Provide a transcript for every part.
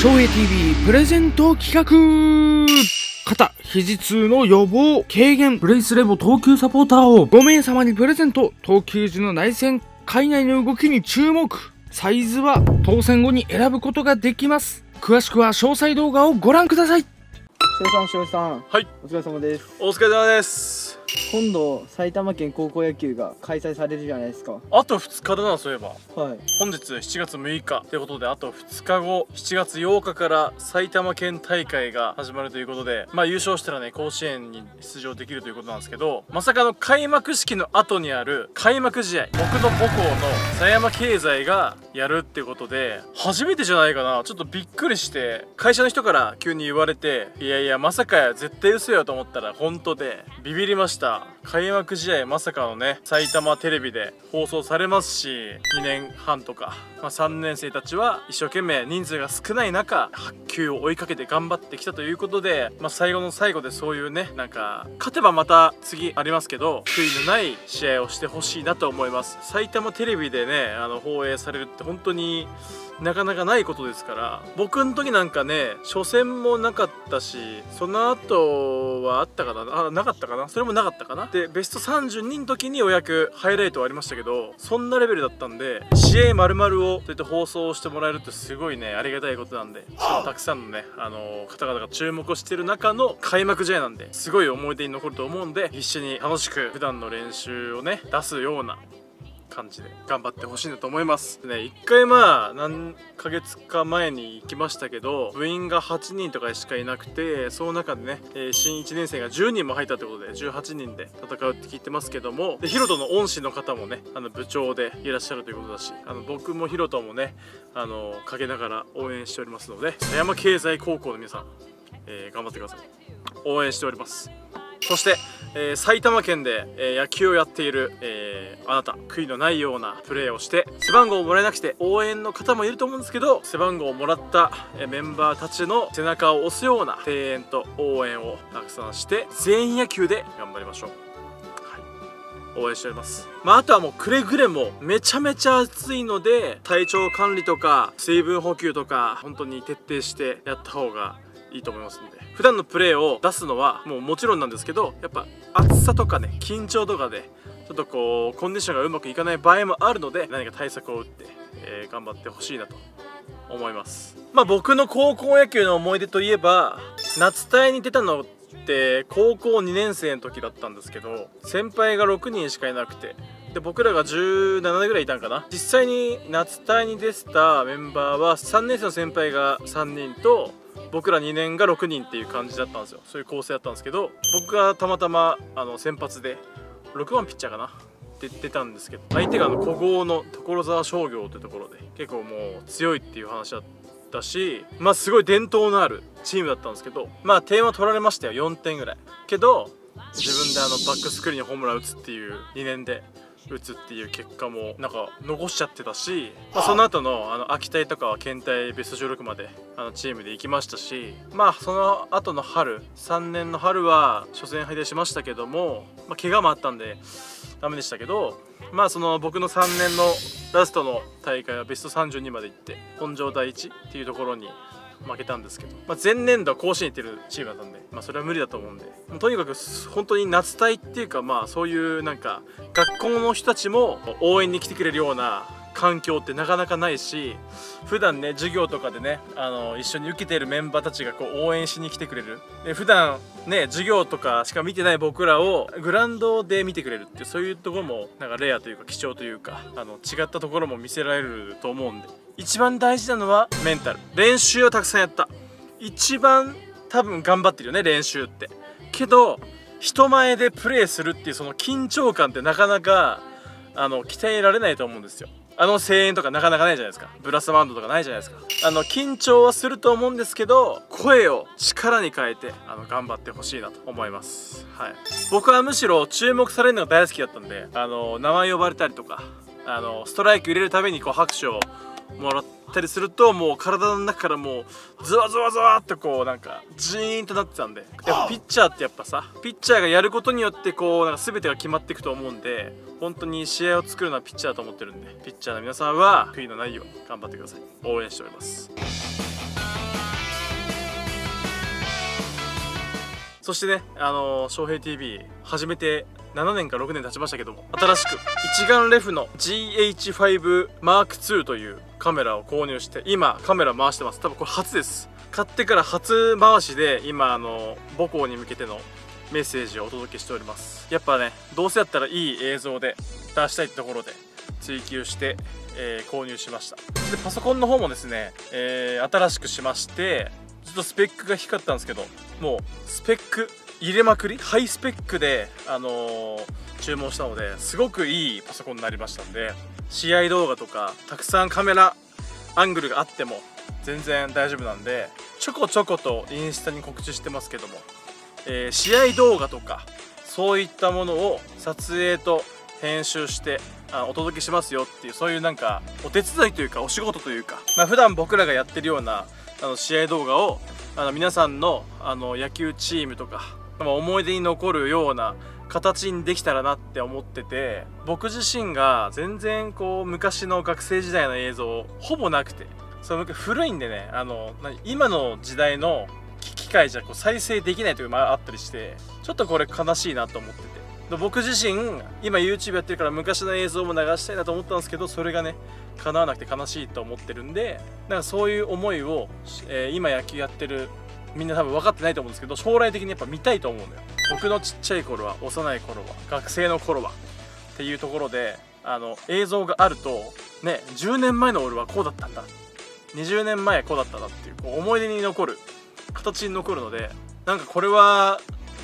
翔平 TV プレゼント企画肩、肘痛の予防、軽減、ブレイスレボ投球サポーターを5名様にプレゼント。投球時の内線、海内の動きに注目。サイズは当選後に選ぶことができます。詳しくは詳細動画をご覧ください。翔さん、翔さん。はい。お疲れ様です。お疲れ様です。今度埼玉県高校野球が開催されるじゃないですか。あと2日だなそういえば。はい。本日7月6日。ということであと2日後。7月8日から埼玉県大会が始まるということで。まあ優勝したらね甲子園に出場できるということなんですけど。まさかの開幕式の後にある開幕試合。僕の母校の狭山経済がやるってことで。初めてじゃないかな。ちょっとびっくりして。会社の人から急に言われて。いやいやまさかや絶対嘘よと思ったら本当で。ビビりましたした開幕試合まさかのね埼玉テレビで放送されますし2年半とか、まあ、3年生たちは一生懸命人数が少ない中発球を追いかけて頑張ってきたということで、まあ、最後の最後でそういうねなんか勝てばまた次ありますけど悔いのない試合をしてほしいなと思います。埼玉テレビでねあの放映されるって本当になかなかないことですから僕の時なんかね初戦もなかったしその後はあったかな？あなかったかな？それもなかったかな？でベスト32の時にようやくハイライトはありましたけどそんなレベルだったんで試合丸々をそうやって放送してもらえるってすごいねありがたいことなんでたくさんのねあの方々が注目してる中の開幕試合なんですごい思い出に残ると思うんで必死に楽しく普段の練習をね出すような感じで頑張ってほしいなと思います。ね一回まあ何ヶ月か前に行きましたけど部員が8人とかしかいなくてその中でね、えー、新1年生が10人も入ったってことで18人で戦うって聞いてますけどもでヒロトの恩師の方もねあの部長でいらっしゃるということだしあの僕もヒロトもねあの陰ながら応援しておりますので狭山経済高校の皆さん、えー、頑張ってください。応援しております。そして、えー、埼玉県で、えー、野球をやっている、えー、あなた悔いのないようなプレーをして背番号をもらえなくて応援の方もいると思うんですけど背番号をもらった、えメンバーたちの背中を押すような声援と応援をたくさんして全員野球で頑張りましょう。応援しております。まああとはもうくれぐれもめちゃめちゃ暑いので体調管理とか水分補給とか本当に徹底してやった方がいいと思いますんで。普段のプレーを出すのはもうもちろんなんですけどやっぱ暑さとかね緊張とかでちょっとこうコンディションがうまくいかない場合もあるので何か対策を打って、えー、頑張ってほしいなと思います。まあ僕の高校野球の思い出といえば夏隊に出たのって高校2年生の時だったんですけど先輩が6人しかいなくてで僕らが17年ぐらいいたんかな。実際に夏隊に出てたメンバーは3年生の先輩が3人と僕ら2年が6人っていう感じだったんですよ。そういう構成だったんですけど僕がたまたまあの先発で6番ピッチャーかなって出たんですけど相手があの古豪の所沢商業というところで結構もう強いっていう話だったしまあすごい伝統のあるチームだったんですけどまあ点は取られましたよ。4点ぐらい。けど自分であのバックスクリーンにホームラン打つっていう2年で打つっていう結果もなんか残しちゃってたし、まあ、その後のあの秋田とかは県大ベスト16まであのチームで行きましたしまあその後の春3年の春は初戦敗退しましたけども、まあ、怪我もあったんでダメでしたけどまあその僕の3年のラストの大会はベスト32まで行って本庄第一っていうところに負けたんですけど、まあ、前年度は甲子園行ってるチームだったんで、まあ、それは無理だと思うんでもうとにかく本当に夏隊っていうかまあそういうなんか学校の人たちも応援に来てくれるような環境ってなかなかないし普段ね授業とかでねあの一緒に受けているメンバーたちがこう応援しに来てくれる。で普段ね授業とかしか見てない僕らをグラウンドで見てくれるってうそういうところもなんかレアというか貴重というかあの違ったところも見せられると思うんで。一番大事なのはメンタル。練習をたくさんやった。一番多分頑張ってるよね練習って。けど人前でプレーするっていうその緊張感ってなかなかあの鍛えられないと思うんですよ。あの声援とかなかなかないじゃないですか。ブラスバンドとかないじゃないですか。あの緊張はすると思うんですけど声を力に変えてあの頑張ってほしいなと思います。はい。僕はむしろ注目されるのが大好きだったんであの名前呼ばれたりとかあのストライク入れるためにこう拍手をもらったりするともう体の中からもうズワズワズワってこうなんかジーンとなってたんで。やっぱピッチャーってやっぱさピッチャーがやることによってこうなんか全てが決まっていくと思うんで本当に試合を作るのはピッチャーだと思ってるんでピッチャーの皆さんは悔いのないよう頑張ってください。応援しております。そしてね、あのー、翔平 TV 始めて7年か6年経ちましたけども新しく一眼レフの GH5M2 というカメラを購入して今カメラ回してます。多分これ初です。買ってから初回しで今あの母校に向けてのメッセージをお届けしております。やっぱねどうせやったらいい映像で出したいってところで追求して、えー購入しました。でパソコンの方もですね、えー新しくしましてずっとスペックが低かったんですけどもうスペック入れまくりハイスペックで、あのー注文したのですごくいいパソコンになりましたんで試合動画とかたくさんカメラアングルがあっても全然大丈夫なんでちょこちょことインスタに告知してますけども、えー試合動画とかそういったものを撮影と編集してあお届けしますよっていうそういうなんかお手伝いというかお仕事というか、まあ、普段僕らがやってるようなあの試合動画をあの皆さんのあの野球チームとか、まあ、思い出に残るような形にできたらなって思ってて僕自身が全然こう昔の学生時代の映像ほぼなくてその古いんでねあの今の時代の械じゃこう再生できないというのがあったりしてちょっとこれ悲しいなと思ってて。僕自身今 YouTube やってるから昔の映像も流したいなと思ったんですけどそれがね叶わなくて悲しいと思ってるんでなんかそういう思いを、えー今野球やってるみんな多分分かってないと思うんですけど将来的にやっぱ見たいと思うのよ。僕のちっちゃい頃は幼い頃は学生の頃は。っていうところであの映像があるとね10年前の俺はこうだったんだ。20年前はこうだったなっていうこう思い出に残る形に残るのでなんかこれは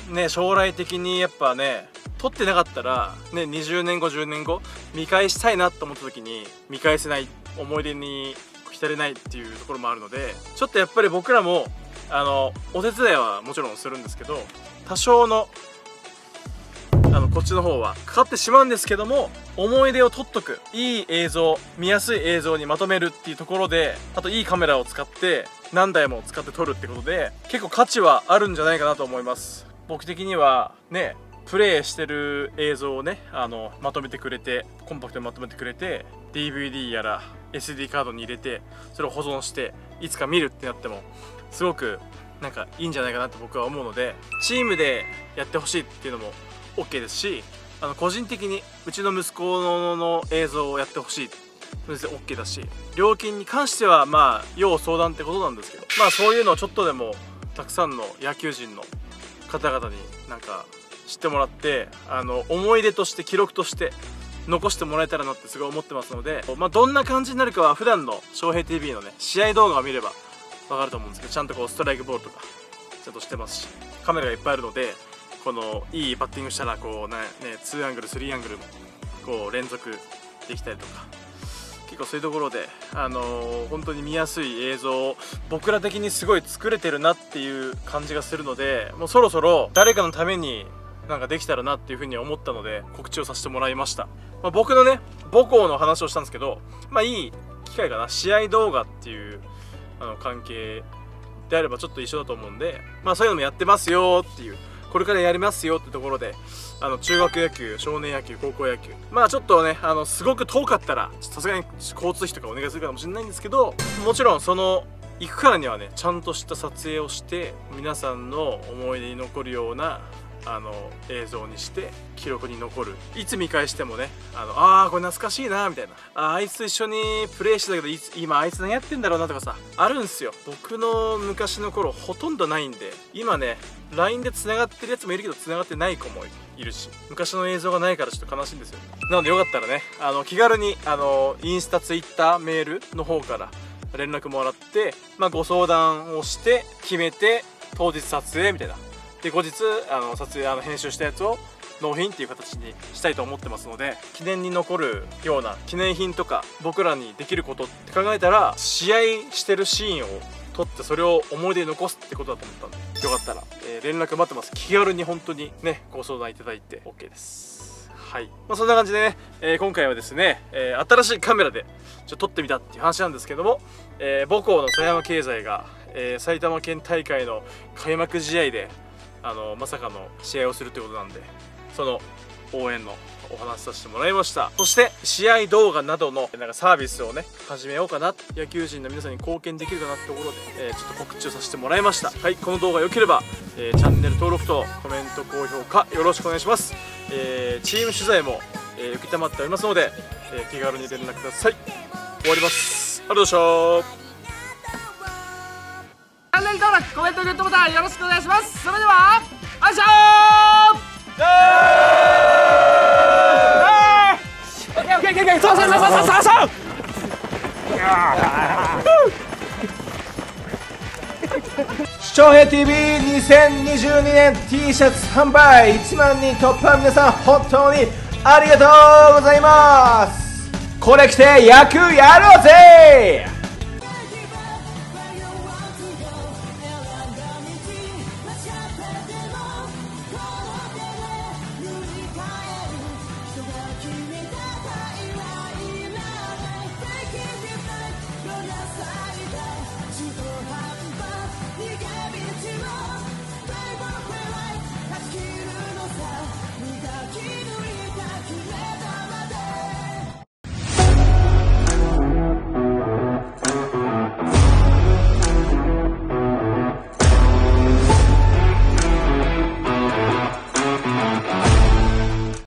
ね将来的にやっぱね撮ってなかったらね20年後10年後見返したいなと思った時に見返せない思い出に浸れないっていうところもあるのでちょっとやっぱり僕らもあのお手伝いはもちろんするんですけど多少のあのこっちの方はかかってしまうんですけども思い出を撮っとく。いい映像見やすい映像にまとめるっていうところであといいカメラを使って何台も使って撮るってことで結構価値はあるんじゃないかなと思います。僕的にはねプレイしてる映像をねあのまとめてくれてコンパクトにまとめてくれて DVD やら SD カードに入れてそれを保存していつか見るってなってもすごくなんかいいんじゃないかなと僕は思うのでチームでやってほしいっていうのも OK ですしあの個人的にうちの息子のの映像をやってほしい。全然 OK だし料金に関してはまあ要相談ってことなんですけどまあそういうのをちょっとでもたくさんの野球人の方々になんか知ってもらってあの思い出として記録として残してもらえたらなってすごい思ってますので、まあ、どんな感じになるかは普段の翔平 TV のね試合動画を見ればわかると思うんですけどちゃんとこうストライクボールとかちゃんとしてますしカメラがいっぱいあるのでこのいいバッティングしたらこうねね2アングル3アングルもこう連続できたりとか結構そういうところで、あのー本当に見やすい映像を僕ら的にすごい作れてるなっていう感じがするのでもうそろそろ誰かのためになんかできたらなっていうふうに思ったので告知をさせてもらいました、まあ、僕のね母校の話をしたんですけどまあいい機会かな。試合動画っていうあの関係であればちょっと一緒だと思うんでまあそういうのもやってますよっていうこれからやりますよってところであの中学野球少年野球高校野球。まあちょっとねあのすごく遠かったらさすがに交通費とかお願いするかもしれないんですけどもちろんその行くからにはねちゃんとした撮影をして皆さんの思い出に残るようなあの映像にして記録に残る。いつ見返してもねあのあーこれ懐かしいなみたいなああいつと一緒にプレイしてたけどいつ今あいつ何やってんだろうなとかさあるんすよ。僕の昔の頃ほとんどないんで今ね LINE で繋がってるやつもいるけど繋がってない子もいるし昔の映像がないからちょっと悲しいんですよ。なのでよかったらねあの気軽にあのインスタツイッターメールの方から連絡もらって、まあ、ご相談をして決めて当日撮影みたいな。で後日あの撮影あの編集したやつを納品っていう形にしたいと思ってますので記念に残るような記念品とか僕らにできることって考えたら試合してるシーンを撮ってそれを思い出に残すってことだと思ったんでよかったら、えー連絡待ってます。気軽に本当にねご相談いただいて OK です。はい、まあ、そんな感じでね、えー今回はですね、えー新しいカメラでちょっと撮ってみたっていう話なんですけども、えー母校の狭山経済が、えー埼玉県大会の開幕試合であのまさかの試合をするということなんでその応援のお話しさせてもらいました。そして試合動画などのなんかサービスをね始めようかな野球人の皆さんに貢献できるかなってところで、えーちょっと告知をさせてもらいました。はいこの動画良ければ、えーチャンネル登録とコメント高評価よろしくお願いします、えーチーム取材も、えー、承っておりますので、え気軽に連絡ください。終わります。ありがとうございました。チャンネル登録コメントグッドボタンよろしくお願いします。それではさあさあさあ視聴平 TV2022 年 T シャツ販売1万人突破皆さん本当にありがとうございますこれ着て役やろうぜ